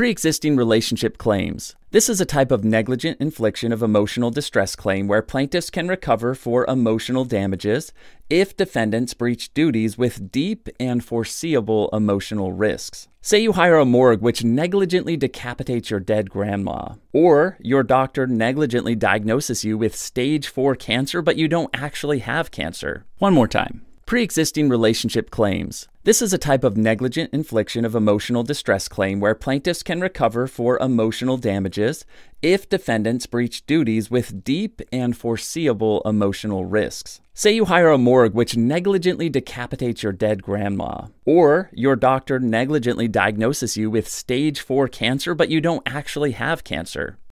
Pre existing relationship claims. This is a type of negligent infliction of emotional distress claim where plaintiffs can recover for emotional damages if defendants breach duties with deep and foreseeable emotional risks. Say you hire a morgue which negligently decapitates your dead grandma, or your doctor negligently diagnoses you with stage 4 cancer but you don't actually have cancer. One more time. Pre existing relationship claims. This is a type of negligent infliction of emotional distress claim where plaintiffs can recover for emotional damages if defendants breach duties with deep and foreseeable emotional risks. Say you hire a morgue which negligently decapitates your dead grandma, or your doctor negligently diagnoses you with stage 4 cancer but you don't actually have cancer.